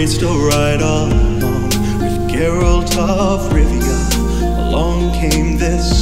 raced right along with Geralt of Rivia. Along came this.